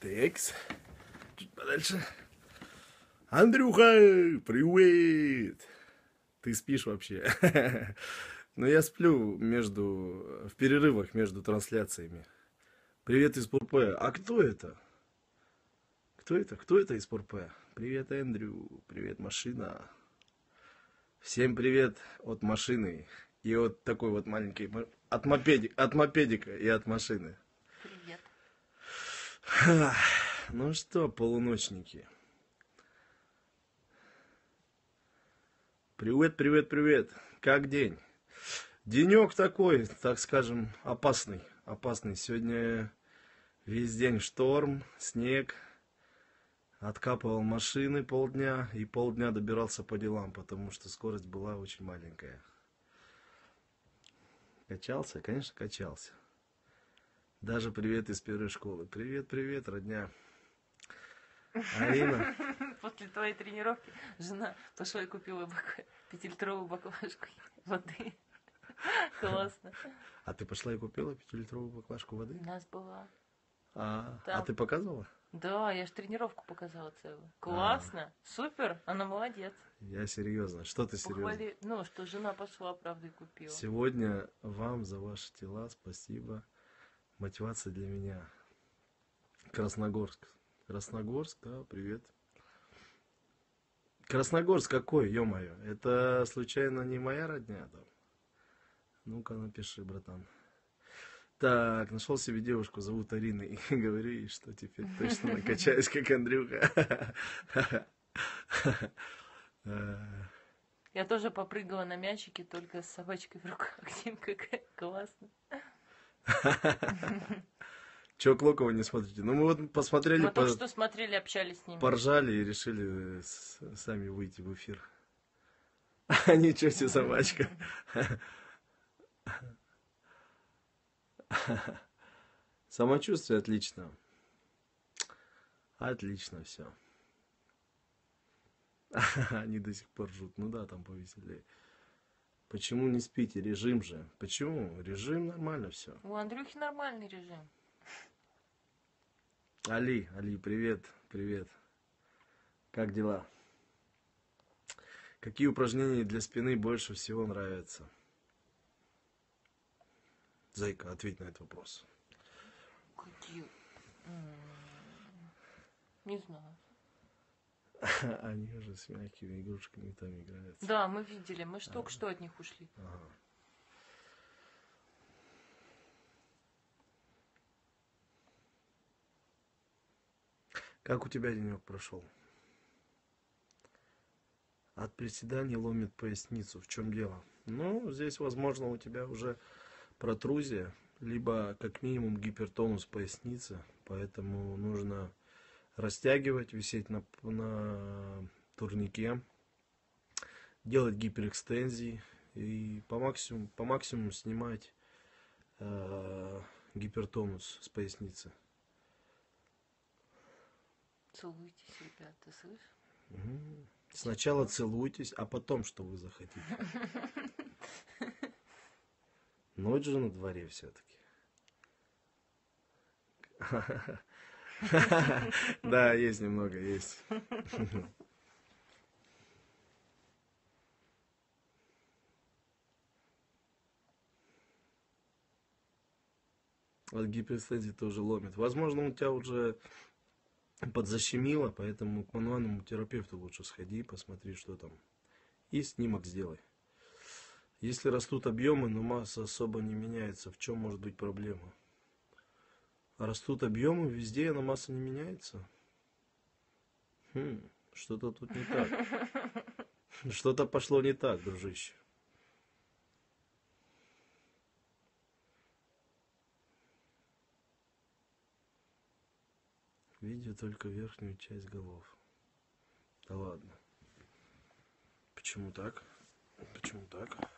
Текс. Чуть подальше. Андрюха, привет! Ты спишь вообще? Но я сплю между, в перерывах между трансляциями. Привет из ПРП. А кто это? Кто это? Кто это из ПРП? Привет, Эндрю. Привет, машина. Всем привет от машины. И от такой вот маленькой... мо- От, мопеди, от мопедика и от машины. Привет. Ну что, полуночники. Привет, привет, привет. Как день? Денек такой, так скажем, опасный. Опасный. Сегодня весь день шторм, снег. Откапывал машины полдня и полдня добирался по делам, потому что скорость была очень маленькая. Качался? Конечно, качался. Даже привет из первой школы. Привет, привет, родня. Арина, После твоей тренировки жена пошла и купила бак... пятилитровую баклажку воды. Классно. а ты пошла и купила пятилитровую баклажку воды? У нас была. А, а ты показывала? Да, я же тренировку показала целую. Классно. Супер. Она молодец. Я серьезно. Что ты серьезно? Похвали... Ну, что жена пошла, правда, и купила. Сегодня вам за ваши тела спасибо. Мотивация для меня. Красногорск. Красногорск, да, привет. Красногорск какой, ё-моё? Это случайно не моя родня там? Ну-ка напиши, братан. Так, нашел себе девушку, зовут Арина, и говорю ей, что теперь точно накачаюсь, как Андрюха. Я тоже попрыгала на мячике, только с собачкой в руках. Димка, как классно. Чё Клокова не смотрите? Ну, мы вот посмотрели, Мы по- только что смотрели, общались с ними. поржали и решили сами выйти в эфир. А ничего себе, собачка. Самочувствие отлично. Отлично все. Они до сих пор ржут. Ну да, там повеселее. Почему не спите? Режим же. Почему? Режим нормально все. У Андрюхи нормальный режим. Али, Али, привет, привет. Как дела? Какие упражнения для спины больше всего нравятся? Зайка, ответь на этот вопрос. Какие? Не знаю. Они уже с мягкими игрушками там играются. Да, мы видели, мы ж только что от них ушли. Ага. Как у тебя денек прошел? От приседаний ломит поясницу. В чем дело? Ну, здесь, возможно, у тебя уже протрузия, либо как минимум гипертонус поясницы, поэтому нужно растягивать, висеть на, на турнике, делать гиперэкстензии и по максимуму, по максимуму снимать э, гипертонус с поясницы. Целуйтесь, ребята, слышишь? Сначала целуйтесь, а потом что вы захотите. Ночь же на дворе все-таки. Да, есть немного, есть. От гиперстезии тоже ломит. Возможно, у тебя уже подзащемило, поэтому к мануальному терапевту лучше сходи, посмотри, что там. И снимок сделай. Если растут объемы, но масса особо не меняется, в чем может быть проблема? Растут объемы, везде, но масса не меняется? Хм, что-то тут не так. Что-то пошло не так, дружище. Видео только верхнюю часть голов. Да ладно. Почему так? Почему так?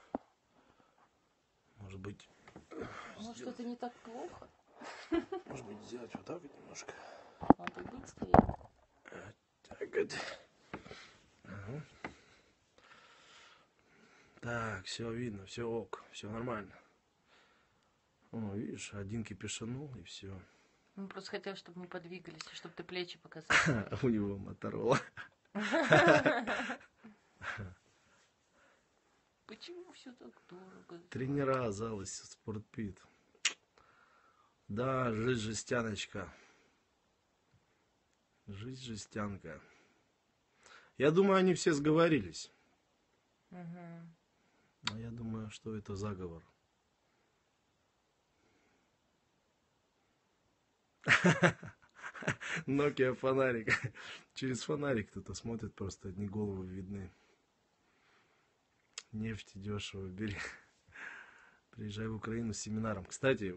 Может быть, Может, что-то не так плохо? может быть сделать вот так вот немножко. Надо быть. Так вот. Ага. Так, все видно, все ок, все нормально. О, видишь, один кипишанул и все. Ну, просто хотел, чтобы мы подвигались, чтобы ты плечи показал. У него моторола. Почему все так дорого? Тренера, залы, спортпит. Да, жизнь жестяночка. Жизнь жестянка. Я думаю, они все сговорились. Мгм. А я думаю, что это заговор. Nokia фонарик. Через фонарик кто-то смотрит, просто одни головы видны. Нефть дешево бери. Приезжай в Украину с семинаром. Кстати,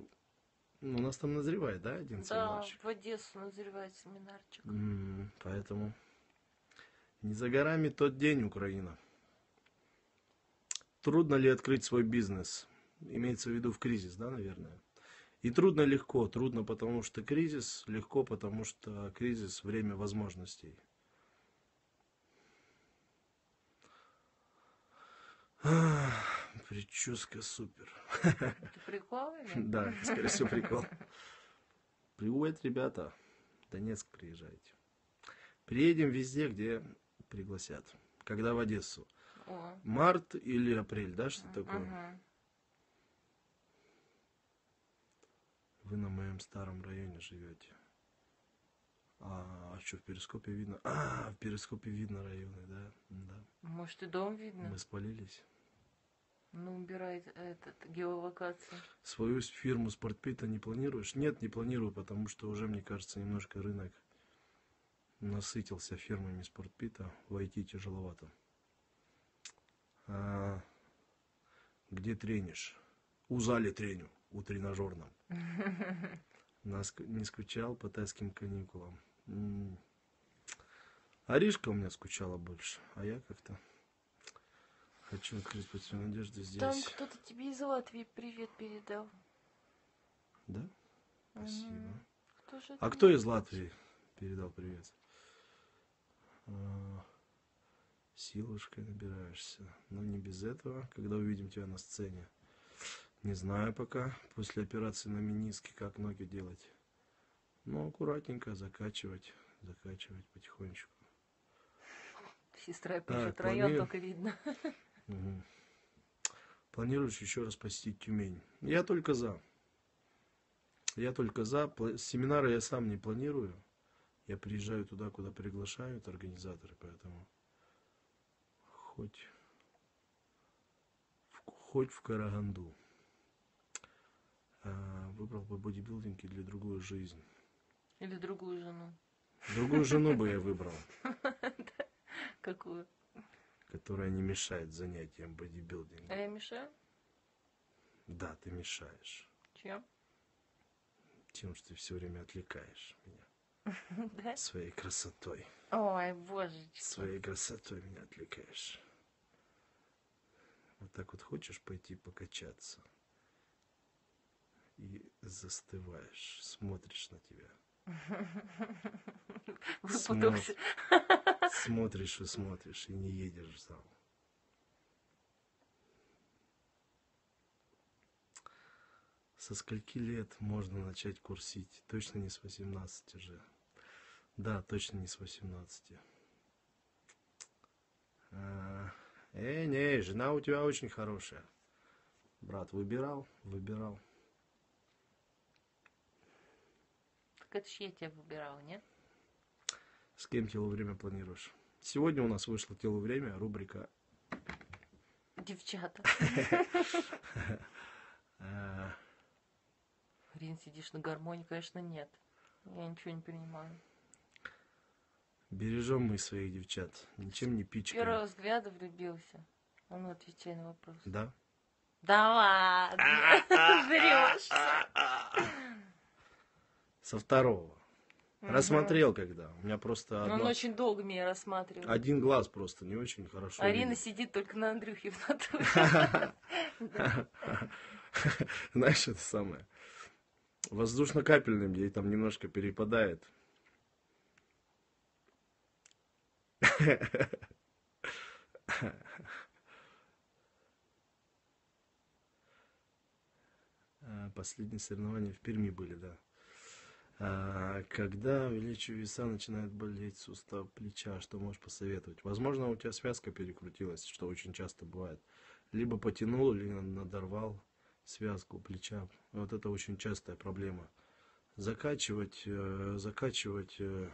ну, у нас там назревает, да, один Да, семинарчик? в Одессу назревает семинарчик. М, Поэтому не за горами тот день, Украина. Трудно ли открыть свой бизнес? Имеется в виду в кризис, да, наверное? И трудно легко. Трудно, потому что кризис, легко, потому что кризис – время возможностей. Прическа супер. Это прикол или? Да, скорее всего, прикол. Привет, ребята. В Донецк приезжайте. Приедем везде, где пригласят. Когда в Одессу. О. Март или апрель, да, что такое? Мгм. Вы на моем старом районе живете. А, а что, в перископе видно? А, в перископе видно районы, да? Да. Может, и дом видно? Мы спалились. Ну, убирает этот, геолокацию. Свою фирму спортпита не планируешь? Нет, не планирую, потому что уже, мне кажется, немножко рынок насытился фирмами спортпита. Войти тяжеловато. А, где тренишь? У зале треню, у тренажерном. Нас не скучал по тайским каникулам. Аришка у меня скучала больше, а я как-то хочу открыть путевую надежду здесь. Там кто-то тебе из Латвии привет передал. Да? Спасибо. Кто же А кто из Латвии передал привет? А, Силушкой набираешься. Но не без этого, когда увидим тебя на сцене. Не знаю пока, после операции на мениске, как ноги делать. Но аккуратненько закачивать, закачивать потихонечку. Сестра пишет, Так, район только видно. Планируешь еще раз посетить Тюмень? Я только за. Я только за. Семинары я сам не планирую. Я приезжаю туда, куда приглашают организаторы, поэтому хоть хоть в Караганду. А, выбрал бы бодибилдинг или другую жизнь. Или другую жену. Другую жену бы я выбрал, Какую? Которая не мешает занятиям А бодибилдингом. я мешаю? Да, ты мешаешь. Чем? Тем, что ты все время отвлекаешь меня. Да? Своей красотой. Ой, божечки. Своей красотой меня отвлекаешь. Вот так вот хочешь пойти покачаться. И застываешь, смотришь на тебя. Выпутался. Смотришь и смотришь, и не едешь в зал. Со скольки лет можно начать курсить? Точно не с 18 уже. Да, точно не с 18. А, Э, не, жена у тебя очень хорошая. Брат, выбирал? Выбирал. Так это ж я тебя выбирала, нет? С кем тело время планируешь? Сегодня у нас вышло тело время, рубрика Девчата. Рин, сидишь на гармонии, конечно, нет. Я ничего не понимаю. Бережем мы своих девчат, ничем не С пичкаем. первого взгляда влюбился. А ну, отвечай на вопрос. Да? Да ладно, врешь. Со второго. Рассмотрел когда. У меня просто... Одно... Он очень долго меня рассматривал. Один глаз просто не очень хорошо. Арина видит. сидит только на Андрюхе в натуре. Знаешь, это самое. Воздушно-капельным ей там немножко перепадает. А, последние соревнования в Перми были, да. А, когда увеличиваю веса, начинает болеть сустав плеча, что можешь посоветовать? Возможно, у тебя связка перекрутилась, что очень часто бывает. Либо потянул, либо надорвал связку плеча. Вот это очень частая проблема. Закачивать, э, закачивать э,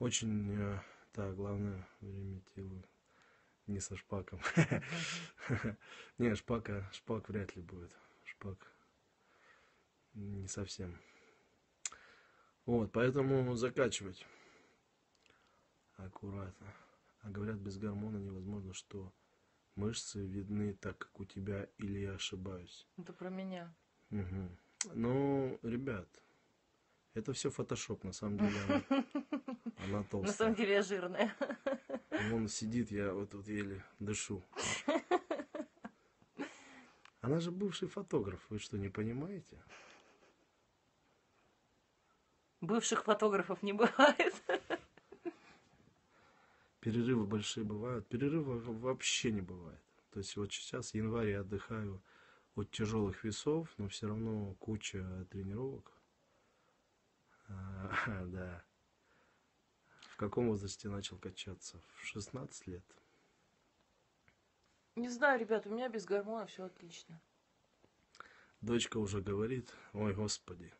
очень, э, да, главное, время тела не со шпаком. Не, шпака, шпак вряд ли будет. Шпак не совсем. Вот, поэтому закачивать аккуратно. А говорят, без гормона невозможно, что мышцы видны так, как у тебя, или я ошибаюсь. Это про меня. Угу. Ну, ребят, это все фотошоп, на самом деле. Она, она толстая. На самом деле я жирная. Вон сидит, я вот тут еле дышу. Она же бывший фотограф, вы что, не понимаете? Бывших фотографов не бывает. Перерывы большие бывают, перерывов вообще не бывает. То есть вот сейчас январь я отдыхаю от тяжелых весов, но все равно куча тренировок. А, да. В каком возрасте начал качаться? В 16 лет. Не знаю, ребят, у меня без гормона все отлично. Дочка уже говорит, ой, господи.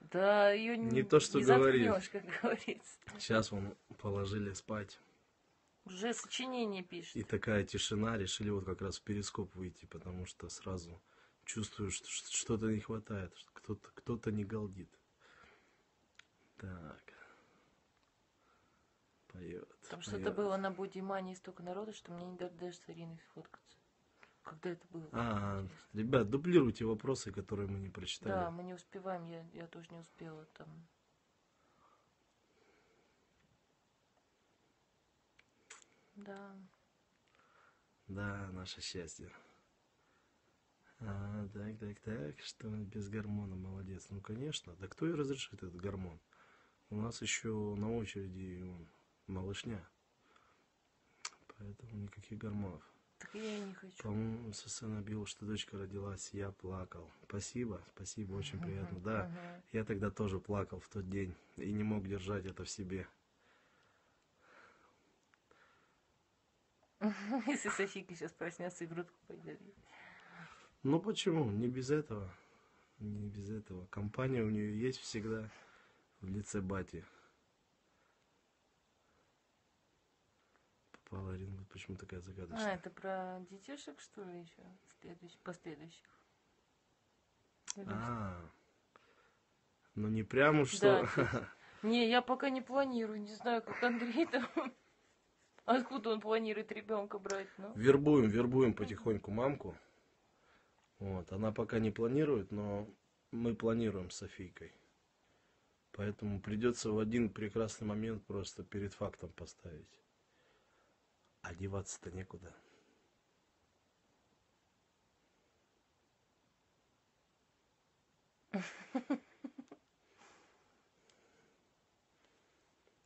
Да, ее Не то, что не говорит. заткнешь, как говорится. Сейчас вон положили спать. Уже сочинение пишет. И такая тишина, решили вот как раз в перископ выйти, потому что сразу чувствую, что что-то не хватает, что кто-то кто не галдит. Так. Поет. Потому что это поет. было на Бодимании столько народу, что мне не с Ариной сфоткаться. Когда это было? А, ребят, дублируйте вопросы, которые мы не прочитали. Да, мы не успеваем, я, я тоже не успела там. Да. Да, наше счастье. А, так, так, так, что без гормона молодец. Ну, конечно. Да кто и разрешит этот гормон? У нас еще на очереди малышня. Поэтому никаких гормонов. Так я и не хочу. По-моему, ССН объявил, что дочка родилась, я плакал. Спасибо, спасибо, очень приятно. Да, Мгм. я тогда тоже плакал в тот день и не мог держать это в себе. Если Софийка сейчас проснется и грудку пойдет. Ну почему? Не без этого. Не без этого. Компания у нее есть всегда в лице бати. Попала Арина, почему такая А, загадочная? это про детишек, что ли, еще? Следующих, последующих. Или А, ну не прям уж Да, что. Не, я пока не планирую, не знаю, как Андрей там. Откуда он планирует ребенка брать, ну? Вербуем, вербуем потихоньку мамку. Вот, она пока не планирует, но мы планируем с Софийкой. Поэтому придется в один прекрасный момент просто перед фактом поставить. А деваться-то некуда.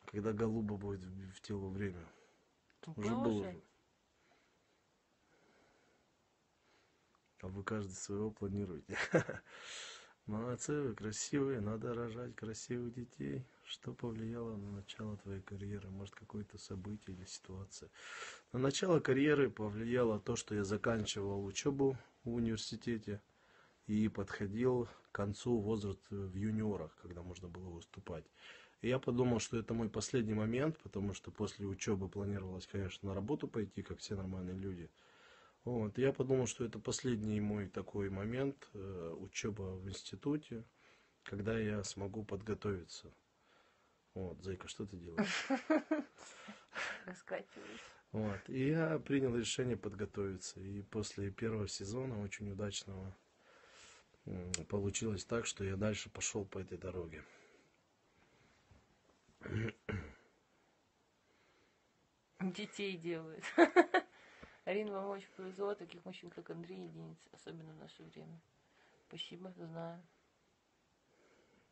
Когда голуба будет в в тело время. Уже Было уже. А вы каждый своего планируете. Молодцы вы, красивые, надо рожать красивых детей. Что повлияло на начало твоей карьеры? Может, какое-то событие или ситуация? На начало карьеры повлияло то, что я заканчивал учебу в университете и подходил к концу возраста в юниорах, когда можно было выступать. И я подумал, что это мой последний момент, потому что после учебы планировалось, конечно, на работу пойти, как все нормальные люди. Вот, я подумал, что это последний мой такой момент, э, учеба в институте, когда я смогу подготовиться. Вот, Зайка, что ты делаешь? Раскачиваюсь. Вот, и я принял решение подготовиться. И после первого сезона, очень удачного, получилось так, что я дальше пошел по этой дороге. Детей делает. Арина, вам очень повезло, таких мужчин, как Андрей, единиц, особенно в наше время. Спасибо, знаю.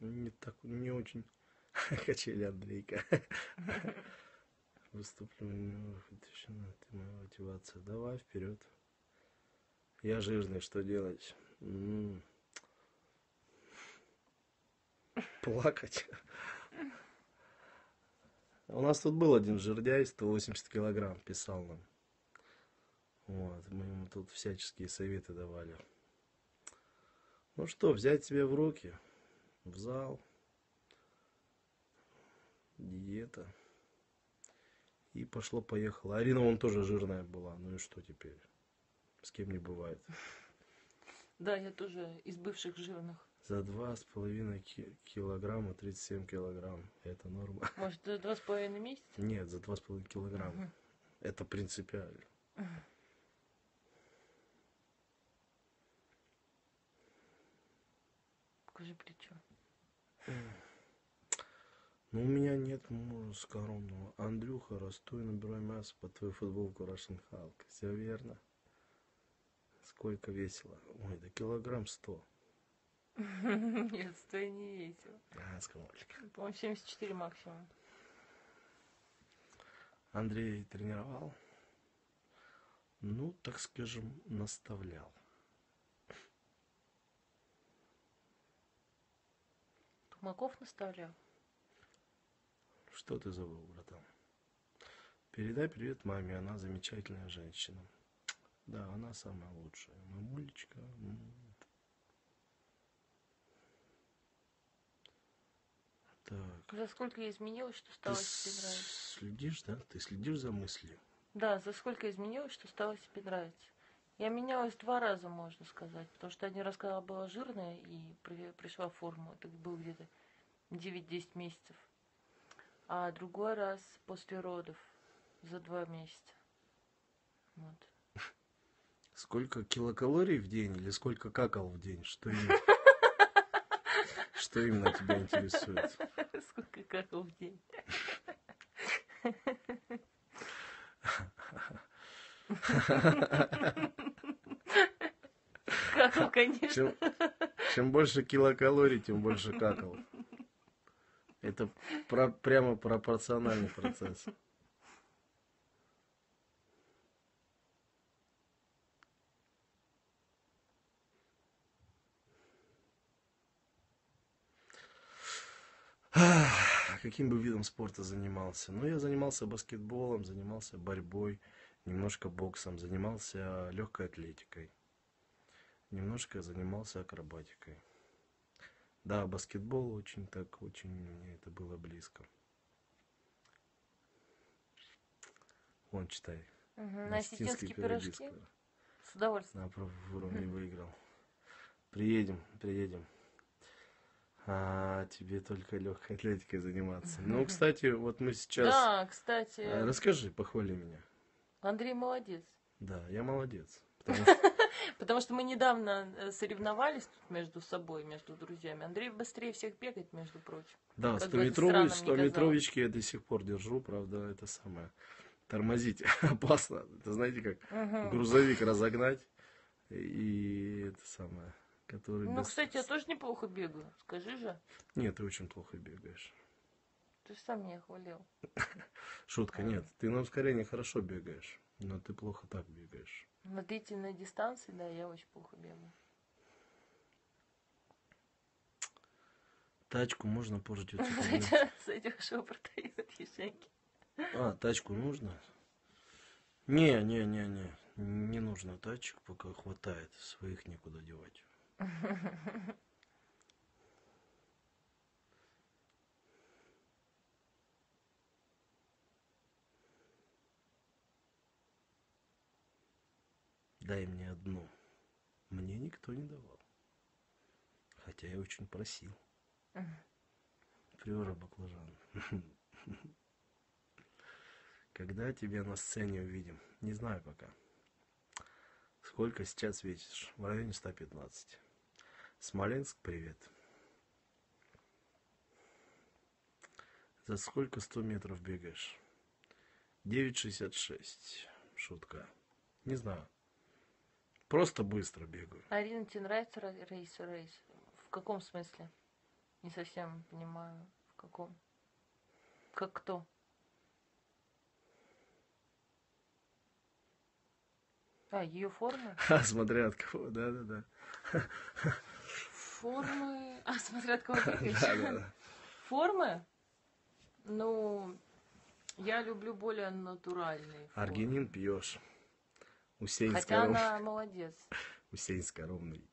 Не так, не очень качели Андрейка. Выступлю, тишина, ты моя мотивация. Давай вперед. Я жирный, что делать? Плакать. У нас тут был один жердяй, 180 килограмм, писал нам. Вот, мы ему тут всяческие советы давали. Ну что, взять себя в руки, в зал, диета. И пошло-поехало. Арина вон тоже жирная была. Ну и что теперь? С кем не бывает. Да, я тоже из бывших жирных. За два с половиной ки- килограмма 37 килограмм. Это норма. Может, за два с половиной месяца? Нет, за два с половиной килограмма. Мгм. Это принципиально. Покажи плечо. Ну, у меня нет мужа скоромного. Андрюха, расту и набираю мясо под твою футболку Russian Hulk. Все верно. Сколько весило? Ой, да килограмм сто. Нет, стой не весил. А, скромненько. По-моему, 74 максимум. Андрей тренировал? Ну, так скажем, наставлял. Тумаков наставлял. Что ты забыл, братан? Передай привет маме, она замечательная женщина. Да, она самая лучшая. Мамулечка. Так. За сколько я изменилась, что Ты стало себе нравиться? следишь, да? Ты следишь за мыслью? Да, за сколько изменилось, что стало себе нравиться. Я менялась два раза, можно сказать, потому что один раз, когда была жирная и при- пришла в форму, это был где-то 9-10 месяцев. А другой раз после родов, за два месяца. Вот. Сколько килокалорий в день или сколько какал в день? Что именно? Что именно тебя интересует? Сколько какал в день? Какал, конечно. Чем, чем больше килокалорий, тем больше какал. Это про- прямо пропорциональный процесс. Каким бы видом спорта занимался? Ну, я занимался баскетболом, занимался борьбой, немножко боксом, занимался легкой атлетикой, немножко занимался акробатикой. Да, баскетбол очень так, очень мне это было близко. Вон, читай. Мгм, На осетинские пирожки скоро. с удовольствием. На профуровне не выиграл. Приедем, приедем. А тебе только легкой атлетикой заниматься. Ну, кстати, вот мы сейчас... Да, кстати, Расскажи, похвали меня. Андрей молодец. Да, я молодец. Потому что мы недавно э, соревновались между собой, между друзьями. Андрей быстрее всех бегает, между прочим. Да, Как бы это 100-метровый, странным ни 100 метровички я до сих пор держу, правда, это самое. Тормозить опасно. Это знаете как? Грузовик разогнать и это самое, который Ну, кстати, я тоже неплохо бегаю. Скажи же. Нет, ты очень плохо бегаешь. Ты же сам меня хвалил. Шутка, нет. Ты на ускорении хорошо бегаешь, но ты плохо так бегаешь. На длительной дистанции, да, я очень плохо бегаю. Тачку можно тебе С этих- шоу продают ешеньки. А, тачку нужно? Не, не, не, не. Не нужно тачек, пока хватает. Своих некуда девать. Дай мне одну. Мне никто не давал. Хотя я очень просил. Приора баклажан. Когда тебя на сцене увидим? Не знаю пока. Сколько сейчас весишь? В районе 115. Смоленск, привет. За сколько 100 метров бегаешь? 9,66. Шутка. Не знаю. Просто быстро бегаю. Арина, тебе нравится ра- рейс рейс? В каком смысле? Не совсем понимаю. В каком? Как кто? А, ее форма? Ха, Смотря от кого, да-да-да. Формы... А, смотря от кого. Да, да, да. Формы? Ну, я люблю более натуральные формы. Аргинин пьешь. Усейн Хотя скором- она молодец. Усейн скоромный.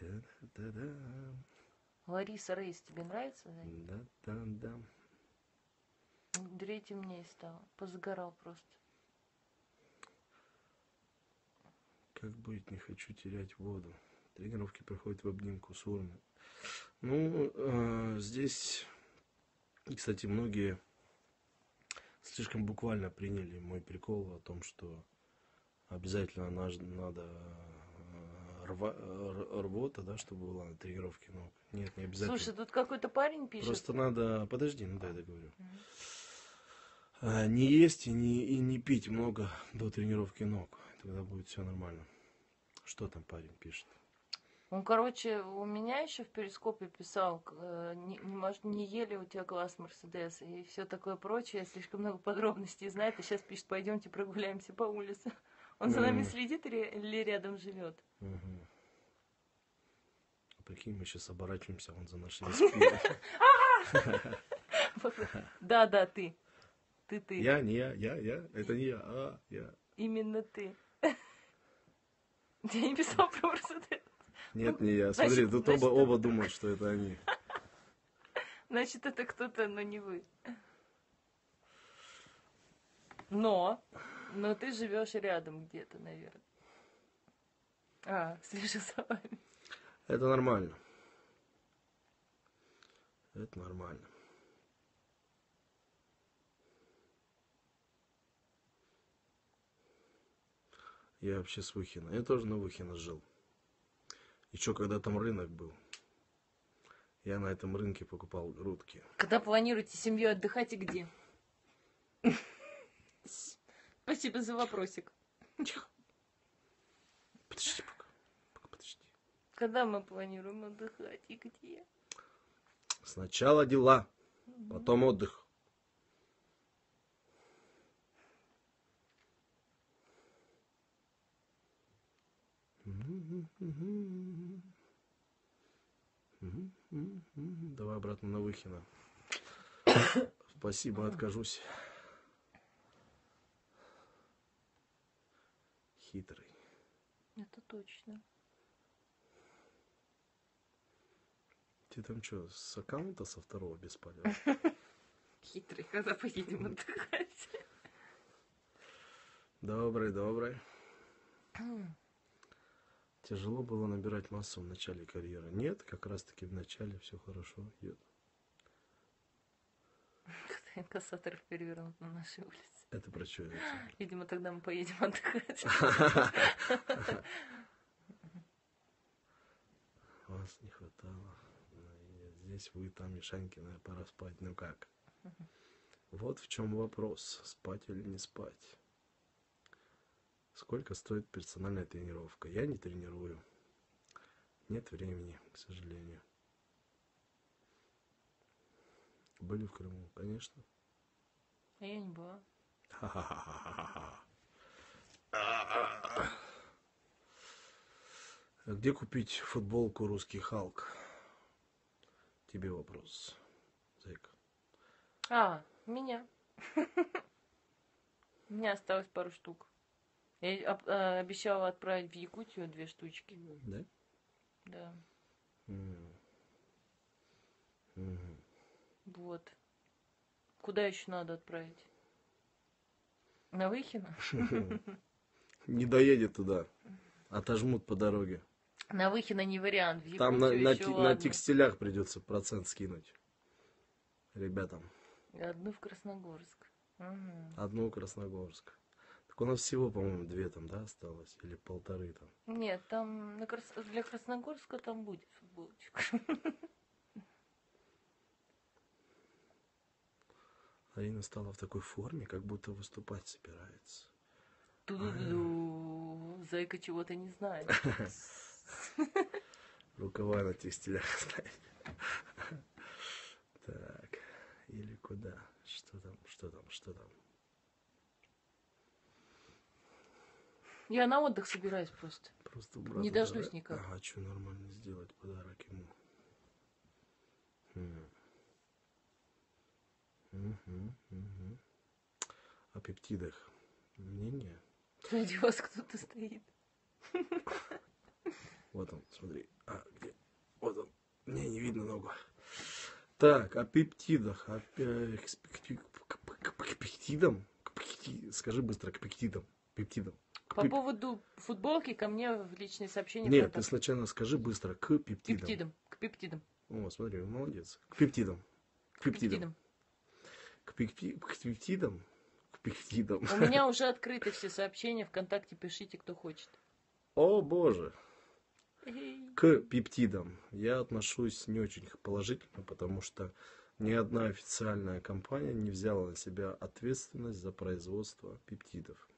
Да-да-да. Лариса Рейс, тебе нравится? Зай? Да-да-да. Третий мне стал. Позагорал просто. Как быть, не хочу терять воду. Тренировки проходят в обнимку с урной. Ну, э, здесь, кстати, многие слишком буквально приняли мой прикол о том, что обязательно надо э, рва- р- рвота, да, чтобы была на тренировке ног. Нет, не обязательно. Слушай, тут какой-то парень пишет. Просто надо... Подожди, ну дай договорю. Мгм. А, Не есть и не, и не пить много до тренировки ног. Тогда будет все нормально. Что там парень пишет? Он, короче, у меня еще в перископе писал, э, не, может, не ели у тебя глаз Мерседес и все такое прочее, слишком много подробностей знает, и сейчас пишет, пойдемте прогуляемся по улице. Он за нами следит или, или рядом живет? А Прикинь, мы сейчас оборачиваемся, он за нашими спинами. Да, да, ты. Ты, ты. Я, не я, я, я. Это не я, а, я. Именно ты. Я не писал про Мерседес. Нет, не я. Значит- Смотри, тут значит, оба, оба думают, что это они. Значит, это кто-то, но не вы. Но, но ты живешь рядом где-то, наверное. А, за вами. Это нормально. Это нормально. Я вообще с Выхина. Я тоже на Выхина жил. Еще когда там рынок был. Я на этом рынке покупал грудки. Когда планируете семью отдыхать и где? Спасибо за вопросик. Подожди пока. Пока подожди. Когда мы планируем отдыхать и где? Сначала дела, потом отдых. Давай обратно на Выхина. Спасибо, откажусь. Хитрый. Это точно. Ты там что, с аккаунта со второго беспалево? Хитрый, когда поедем отдыхать. Добрый, добрый. Тяжело было набирать массу в начале карьеры. Нет, как раз таки в начале все хорошо идет. Когда инкассаторов перевернут на нашей улице. Это про что? Видимо, тогда мы поедем отдыхать. Вас не хватало. Здесь вы, там Мишанькина, пора спать. Ну как? Вот в чем вопрос. Спать или не спать? Сколько стоит персональная тренировка? Я не тренирую. Нет времени, к сожалению. Были в Крыму, конечно. А я не была. А Где купить футболку «Русский Халк»? Тебе вопрос, Зайка. А, меня. У меня осталось пару штук. Я э, обещала отправить в Якутию две штучки. Да? Да. Мгм. Вот. Куда еще надо отправить? На Выхино? Не доедет туда. Отожмут по дороге. На Выхино не вариант. В Там на, текстилях придется процент скинуть. Ребятам. Одну в Красногорск. Одну Красногорск. Так у нас всего, по-моему, две там, да, осталось? Или полторы там. Нет, там для Красногорска там будет футболочка. Арина стала в такой форме, как будто выступать собирается. Ту-ду-ду. Зайка чего-то не знает. Рукава на текстилях ставить. Так. Или куда? Что там, что там, что там? Я на отдых собираюсь просто. Просто брат Не дождусь никак. Ага, что нормально сделать подарок ему. Хм. Мгм, мгм. О пептидах. Мнение? Ради вас кто-то стоит. Вот он, смотри. А, где? Вот он. Мне не видно ногу. Так, о пептидах. О пе- к пекти- к- к- к пептидам? К пекти- Скажи быстро, к пептидам. Пептидам. По поводу футболки ко мне в личные сообщения. Нет, ты сначала скажи быстро, к К пептидам. пептидам. К пептидам. О, смотри, молодец. К пептидам. К пептидам. К, пепти- к пептидам? К пептидам. У меня уже открыты все сообщения. ВКонтакте пишите, кто хочет. О, боже. К пептидам я отношусь не очень положительно, потому что ни одна официальная компания не взяла на себя ответственность за производство пептидов.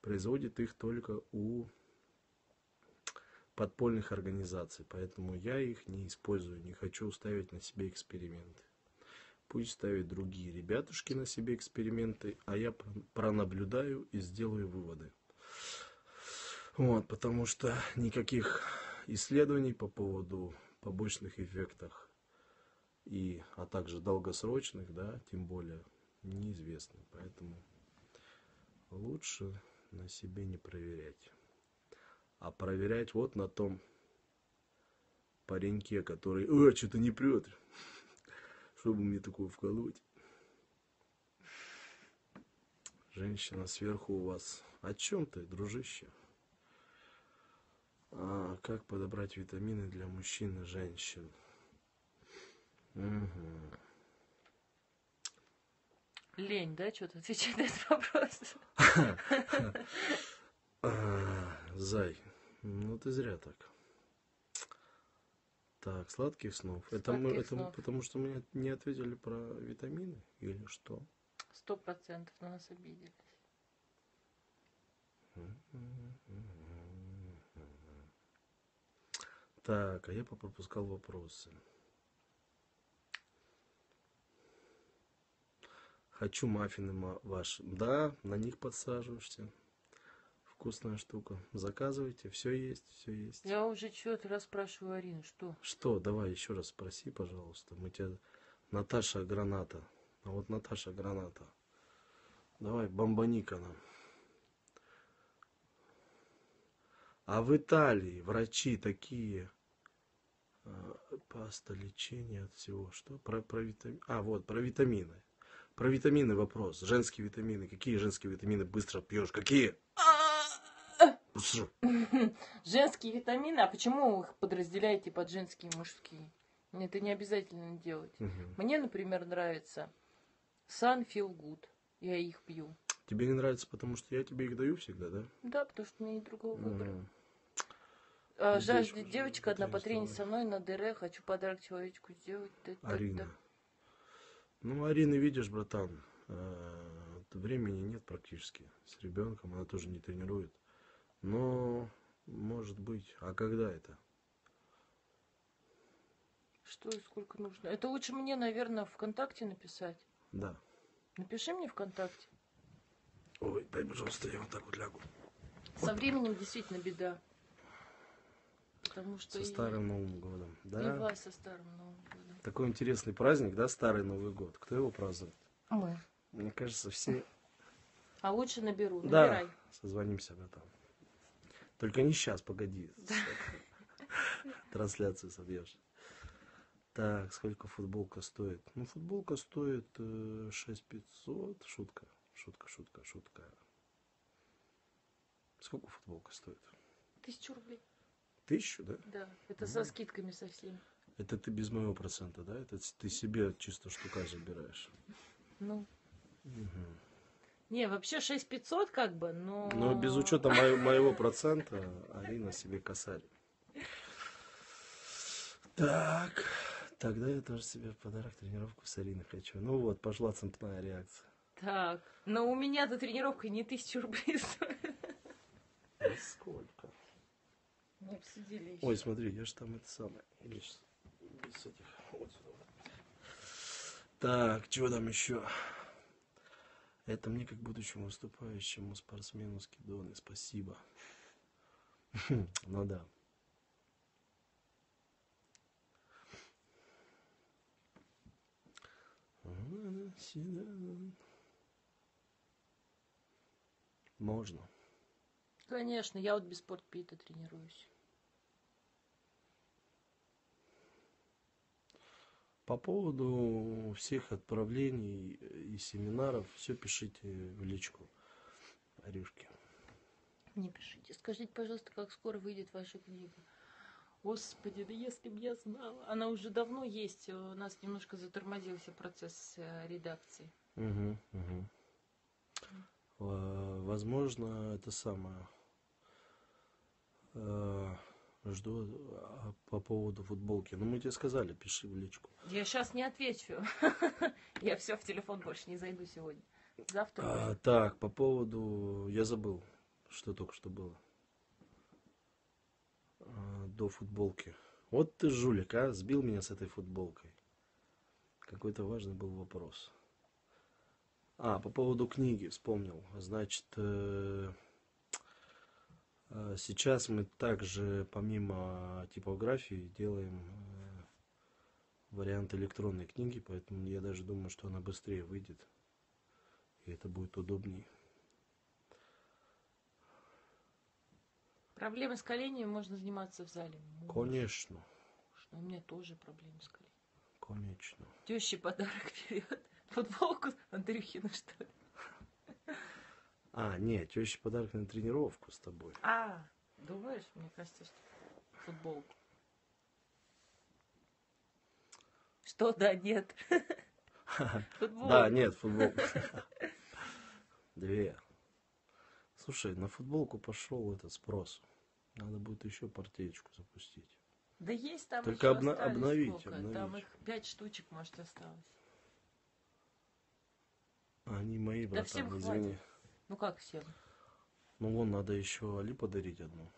Производит их только у подпольных организаций, поэтому я их не использую, не хочу ставить на себе эксперименты. Пусть ставят другие ребятушки на себе эксперименты, а я про- пронаблюдаю и сделаю выводы. Вот, потому что никаких исследований по поводу побочных эффектов и, а также долгосрочных, да, тем более, неизвестны. Поэтому лучше на себе не проверять. А проверять вот на том пареньке, который, о, что-то не прет, чтобы мне такое вколоть. Женщина сверху у вас. О чем ты, дружище? А, как подобрать витамины для мужчин и женщин? Мгм. Лень, да, что-то отвечать на этот вопрос? Зай, ну ты зря так. Так, сладких снов. Это мы, Сладких это мы- снов. потому что мы не ответили про витамины или что? Сто процентов на нас обиделись. Так, а я попропускал вопросы. Хочу маффины ма- ваши. Да, на них подсаживаешься. Вкусная штука. Заказывайте, все есть, все есть. Я уже что-то расспрашиваю Арину, что? Что, давай еще раз спроси, пожалуйста. Мы тебя... Наташа Граната. А вот Наташа Граната. Давай, бомбаника нам. А в Италии врачи такие... а, Паста лечения от всего. Что? Про, про витамины. А, вот, про витамины. Про витамины вопрос. Женские витамины. Какие женские витамины быстро пьешь? Какие? Женские витамины, а почему вы их подразделяете под женские и мужские? Это не обязательно делать. Мгм. Мне, например, нравится Sun Feel Good. Я их пью. Тебе не нравится, потому что я тебе их даю всегда, да? Да, потому что у меня нет другого выбора. Мгм. А, Девочку девочка одна потренировала. потренить со мной на ДР. Хочу подарок человечку сделать. Арина. Ну, Арины, видишь, братан, э, времени нет практически. С ребенком она тоже не тренирует. Но, может быть, а когда это? Что и сколько нужно? Это лучше мне, наверное, ВКонтакте написать. Да. Напиши мне ВКонтакте. Ой, дай, пожалуйста, я вот так вот лягу. Со временем действительно беда. Потому что Со и- Старым Новым Годом. и Да. вас со Старым Новым годом. Такой интересный праздник, да, Старый Новый Год. Кто его празднует? Мы. Мне кажется, все... А лучше наберу. Да, Набирай. созвонимся, братан. Только не сейчас, погоди. Трансляцию собьешь. Так, сколько футболка стоит? Ну, футболка стоит э, 6500. Шутка, шутка, шутка, шутка. Сколько футболка стоит? Тысячу рублей. Тысячу, да? Да. Это со скидками совсем. Это ты без моего процента, да? Это ты себе чисто штука забираешь. Ну. Мгм. Не, вообще 6500 как бы, но... Но без учета мо- моего процента Арина себе косарь. Так, тогда я тоже себе в подарок тренировку с Ариной хочу. Ну вот, пошла цепная реакция. Так, но у меня-то тренировка не тысячу рублей стоит. Еще. Ой, смотри, я же там это самое. Или без этих. Вот сюда. Так, что там еще? Это мне как будущему выступающему спортсмену скидоны. Спасибо. Ну да. Можно. Конечно, я вот без спортпита тренируюсь. По поводу всех отправлений и семинаров, все пишите в личку Арюшке. Не пишите. Скажите, пожалуйста, как скоро выйдет ваша книга? Господи, да если бы я знала. Она уже давно есть. У нас немножко затормозился процесс э, редакции. Угу, угу. Возможно, это самое. Жду а, по поводу футболки. Ну, мы тебе сказали, пиши в личку. Я сейчас не отвечу. Я все в телефон больше не зайду сегодня. Завтра. А, так, по поводу... Я забыл, что только что было. А, до футболки. Вот ты жулик, а? Сбил меня с этой футболкой. Какой-то важный был вопрос. А, по поводу книги вспомнил. Значит, э, сейчас мы также помимо типографии делаем э, вариант электронной книги, поэтому я даже думаю, что она быстрее выйдет. И это будет удобнее. Проблемы с коленями можно заниматься в зале. Можно. Конечно. У меня тоже проблемы с коленями. Конечно. Теще подарок вперед. Футболку Андрюхину, что ли? А, нет, теще подарок на тренировку с тобой. А, думаешь, мне кажется, что футболку. Что, да, нет. Футболку. Да, нет, футболку. Две. Слушай, на футболку пошел этот спрос. Надо будет еще партеечку запустить. Да есть там Только еще обна- обновить, сколько? обновить. Там их пять штучек, может, осталось. Они мои, Да братан, всем извини. хватит. Ну как всем? Ну вон, надо еще Али подарить одну.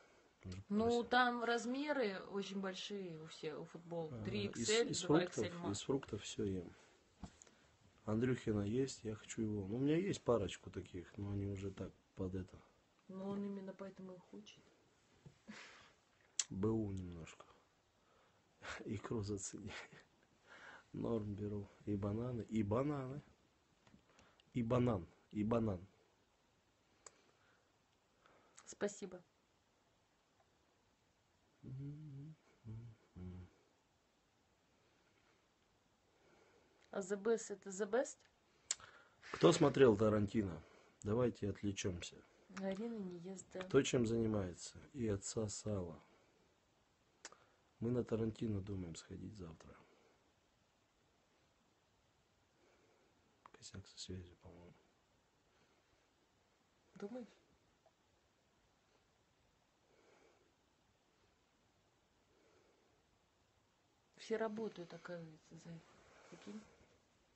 Ну, там размеры очень большие у всех, у футбола. А, 3 из, XL, из 2 фруктов, XL из фруктов все ем. Андрюхина есть, я хочу его. Ну, у меня есть парочку таких, но они уже так под это. Но он именно поэтому и хочет. БУ немножко. Икру зацени. Норм беру. И бананы, и бананы. И банан, и банан. Спасибо. А The Best это The Best? Кто смотрел Тарантино? Давайте отвлечемся. Арина не ест, да. Кто чем занимается? И отца сала. Мы на Тарантино думаем сходить завтра. Косяк со связью, по-моему. Думаешь? Все работают, оказывается, за Прикинь?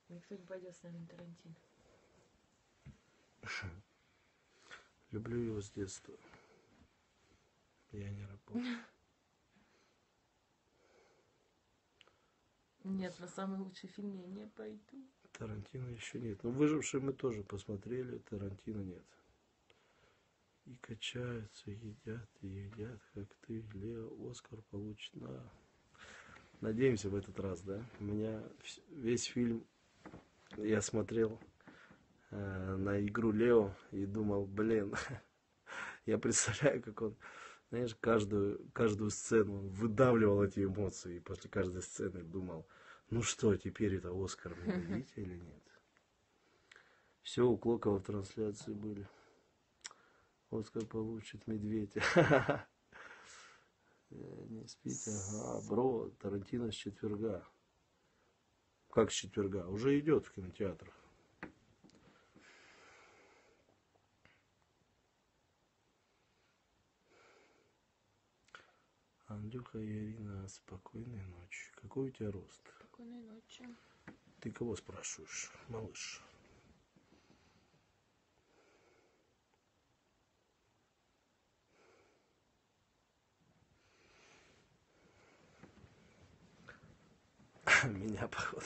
Никто не пойдет с нами на Тарантино. Люблю его с детства. Я не работаю. Нет, на самый лучший фильм я не пойду. Тарантино еще нет. Ну, выжившие мы тоже посмотрели, Тарантино нет. И качаются, и едят, и едят, как ты, Лео, Оскар получит. На. Надеемся в этот раз, да? У меня весь фильм я смотрел э, на игру Лео и думал, блин, я представляю, как он, знаешь, каждую, каждую сцену он выдавливал эти эмоции. И после каждой сцены думал, ну что, теперь это Оскар мне дадите или нет? Все, у Клокова в трансляции были. Оскар получит медведь. Э, Не спите, ага, бро, Тарантино с четверга. Как с четверга? Уже идет в кинотеатрах. Андрюха и Ирина, спокойной ночи. Какой у тебя рост? Спокойной ночи. Ты кого спрашиваешь, малыш? Меня, походу.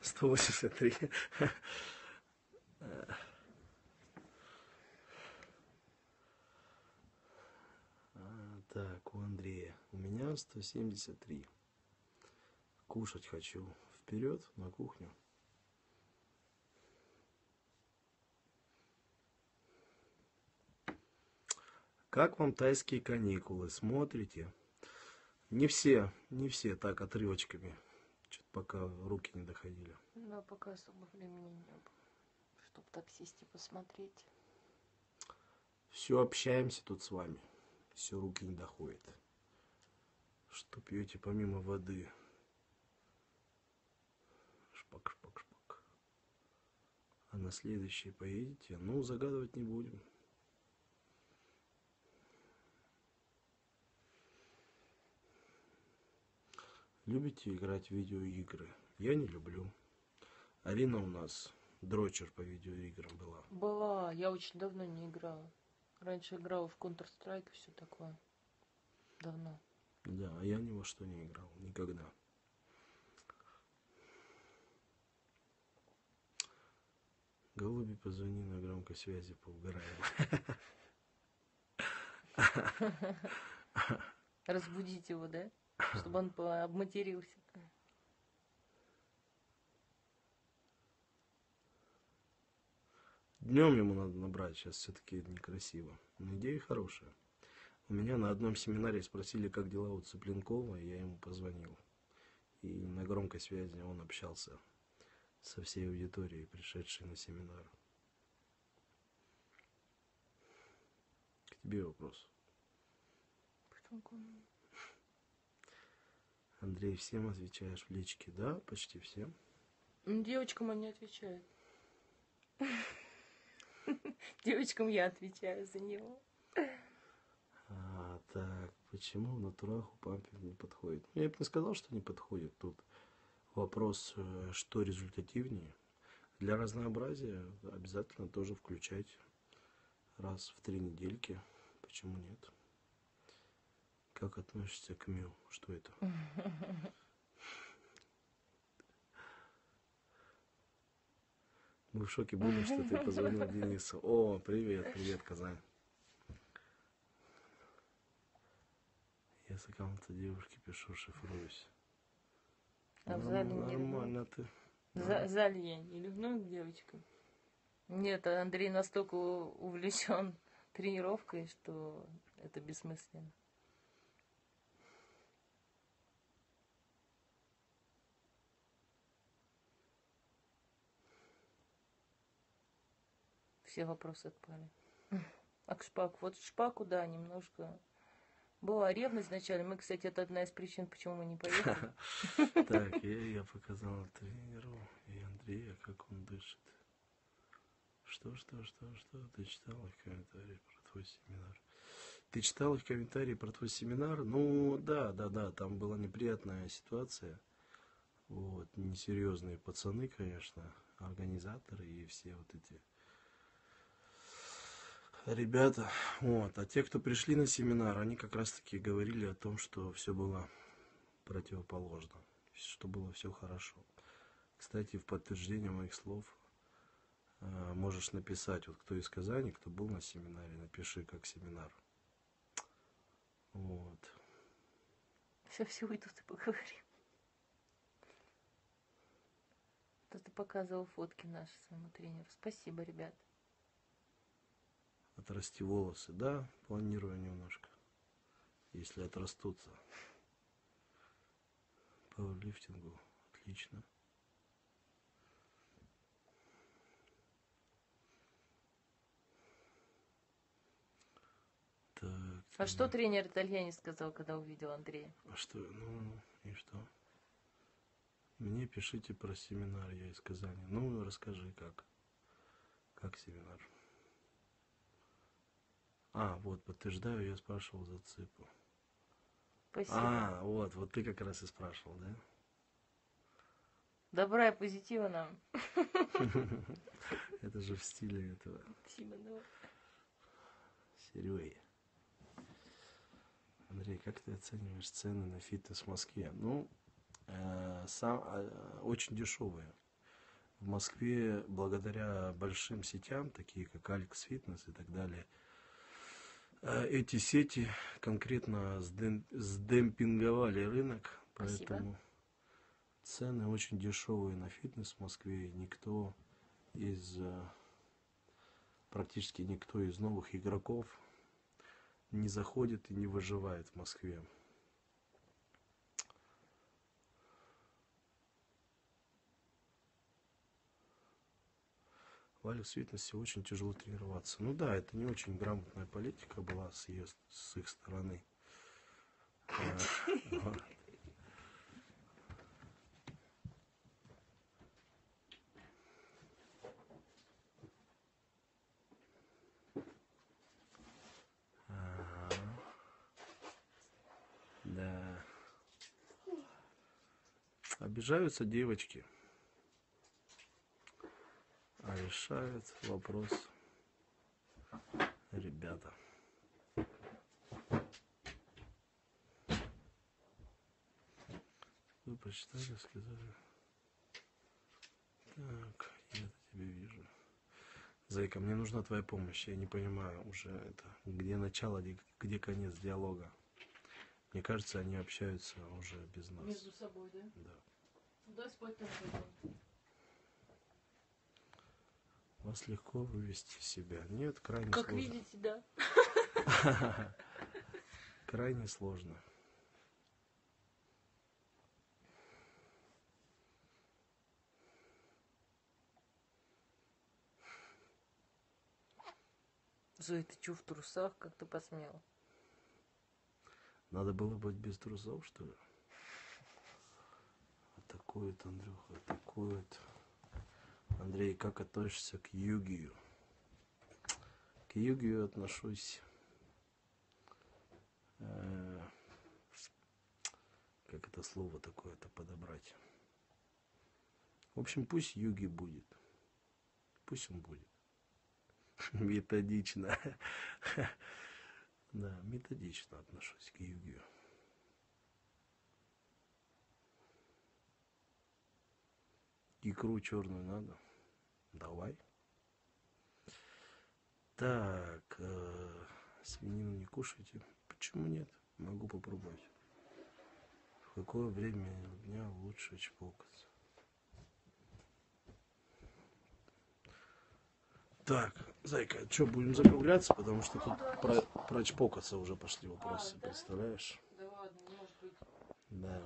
183. А, так, у Андрея. У меня 173. Кушать хочу. Вперед на кухню. Как вам тайские каникулы? Смотрите? Не все, не все так отрывочками. Что-то пока руки не доходили. Да, пока особо времени не было, чтобы так сесть и посмотреть. Все общаемся тут с вами. Все руки не доходят. Что пьете помимо воды? Шпак, шпак, шпак. А на следующий поедете? Ну, загадывать не будем. Любите играть в видеоигры? Я не люблю. Арина у нас дрочер по видеоиграм была. Была, я очень давно не играла. Раньше играла в Counter-Strike и все такое. Давно. Да, а я ни во что не играл. Никогда. Голуби, позвони на громкой связи, поугараем. Разбудить его, да? Чтобы он обматерился. Днем ему надо набрать, сейчас все-таки некрасиво. Но идея хорошая. У меня на одном семинаре спросили, как дела у Цыпленкова, и я ему позвонил. И на громкой связи он общался со всей аудиторией, пришедшей на семинар. К тебе вопрос. Потом Андрей, всем отвечаешь в личке? Да, почти всем. Ну, Девочкам он не отвечает. Девочкам я отвечаю за него. А, так, почему в натураху пампинг не подходит? Я бы не сказал, что не подходит. Тут вопрос, э, что результативнее. Для разнообразия обязательно тоже включать раз в три недельки. Почему нет? Как относишься к МИУ? Что это? Мы в шоке будем, что ты позвонил Денису. О, привет, привет, Казань. Я с аккаунта девушки пишу, шифруюсь. А в зале Нормально ты. За, зале я не ревную к девочкам. Нет, Андрей настолько увлечен тренировкой, что это бессмысленно. Все вопросы отпали. А к Шпаку? Вот Шпаку, да, немножко. Была ревность вначале. Мы, кстати, это одна из причин, почему мы не поехали. Так, я, показал тренеру и Андрея, как он дышит. Что, что, что, что? Ты читал их комментарии про твой семинар? Ты читал их комментарии про твой семинар? Ну, да, да, да, там была неприятная ситуация. Вот, несерьезные пацаны, конечно, организаторы и все вот эти ребята. Вот, а те, кто пришли на семинар, они как раз-таки говорили о том, что все было противоположно, что было все хорошо. Кстати, в подтверждение моих слов э, можешь написать, вот кто из Казани, кто был на семинаре, напиши как семинар. Вот. Все, все уйдут и поговорим. Ты показывал фотки наши своему тренеру. Спасибо, ребят. Отрасти волосы, да, планирую немножко, если отрастутся. Пауэрлифтингу, отлично. Так. А так. что тренер итальянец сказал, когда увидел Андрея? А что, ну, ну, и что? Мне пишите про семинар, я из Казани. Ну, расскажи, как. Как семинар? А, вот, подтверждаю, я спрашивал за ЦИПу. Спасибо. А, вот, вот ты как раз и спрашивал, да? Добра и позитива нам. Это же в стиле этого давай. Сереги. Андрей, как ты оцениваешь цены на фитнес в Москве? Ну, э, сам, э, очень дешевые. в Москве благодаря большим сетям, такие как Алекс Фитнес и так далее, э, эти сети конкретно сдем- сдемпинговали рынок, Спасибо. поэтому цены очень дешевые на фитнес в Москве. Никто из э, практически никто из новых игроков не заходит и не выживает в Москве. В Алекс Фитнесе очень тяжело тренироваться. Ну да, это не очень грамотная политика была с, ее, с их стороны. Вот. Ага. Да. Обижаются девочки. Решают вопрос ребята. Вы прочитали, сказали. Так, я тебя вижу. Зайка, мне нужна твоя помощь. Я не понимаю уже это, где начало, где, где конец диалога. Мне кажется, они общаются уже без нас. Между собой, да? Да. Да, спать там. Вас легко вывести из себя. Нет, крайне Как сложно. видите, да. Крайне сложно. Зоя, ты чё в трусах? Как ты посмела? Надо было быть без трусов, что ли? Атакует Андрюха, атакует. Андрей, как относишься к Югию? К Югию отношусь... э, как это слово такое-то подобрать? В общем, пусть Юги будет. Пусть он будет. Методично. Да, методично отношусь к Югию. Икру черную надо? Давай. Так, э, свинину не кушайте. Почему нет? Могу попробовать. В какое время дня лучше чпокаться? Так, зайка, что, будем закругляться, потому что тут про, про чпокаться уже пошли вопросы, представляешь? Да ладно, может быть. Да.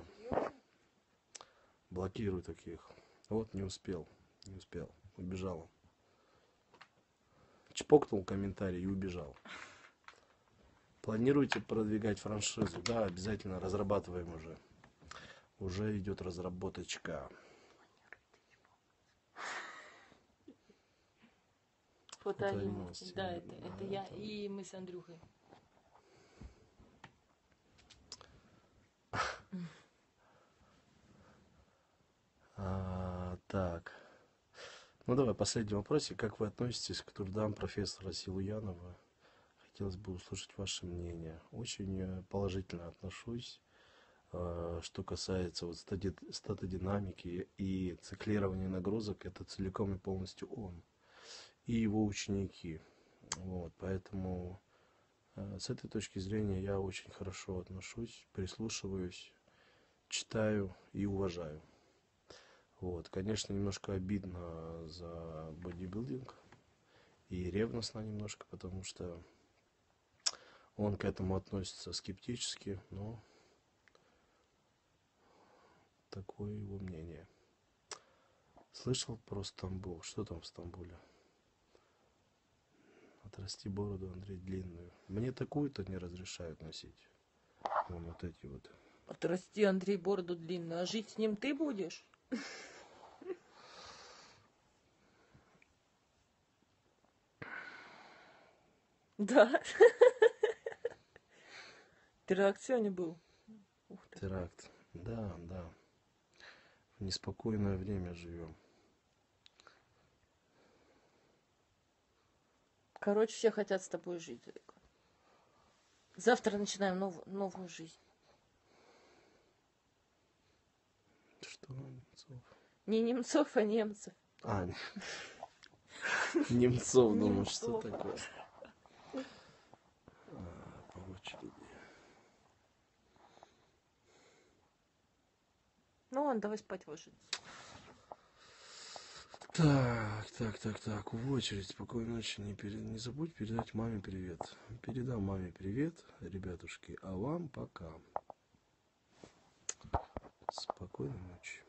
Блокируй таких. Вот не успел, не успел, убежал. Чпокнул комментарий и убежал. Планируете продвигать франшизу? Да, обязательно разрабатываем уже. Уже идет разработочка. Фотоальбом, Да, это, это я это- и мы с Андрюхой. А, так. Ну давай, последний вопросик. Как вы относитесь к трудам профессора Силуянова? Хотелось бы услышать ваше мнение. Очень э, положительно отношусь. Э, Что касается вот статодинамики и циклирования нагрузок, это целиком и полностью он и его ученики. Вот, поэтому э, с этой точки зрения я очень хорошо отношусь, прислушиваюсь, читаю и уважаю. Вот, конечно, немножко обидно за бодибилдинг и ревностно немножко, потому что он к этому относится скептически, но такое его мнение. Слышал про Стамбул? Что там в Стамбуле? Отрасти бороду, Андрей, длинную. Мне такую-то не разрешают носить. Вон вот эти вот. Отрасти, Андрей, бороду длинную, а жить с ним ты будешь? Да. Теракт сегодня был. Ух ты. Теракт. Да, да. В неспокойное время живем. Короче, все хотят с тобой жить. Завтра начинаем нов- новую жизнь. Что? Не немцов, а немцев. А, Немцов, думаю, что такое. А, По очереди. Ну ладно, давай спать ложиться. Так, так, так, так, в очередь, спокойной ночи, не, пере- не забудь передать маме привет. Передам маме привет, ребятушки, а вам пока. Спокойной ночи.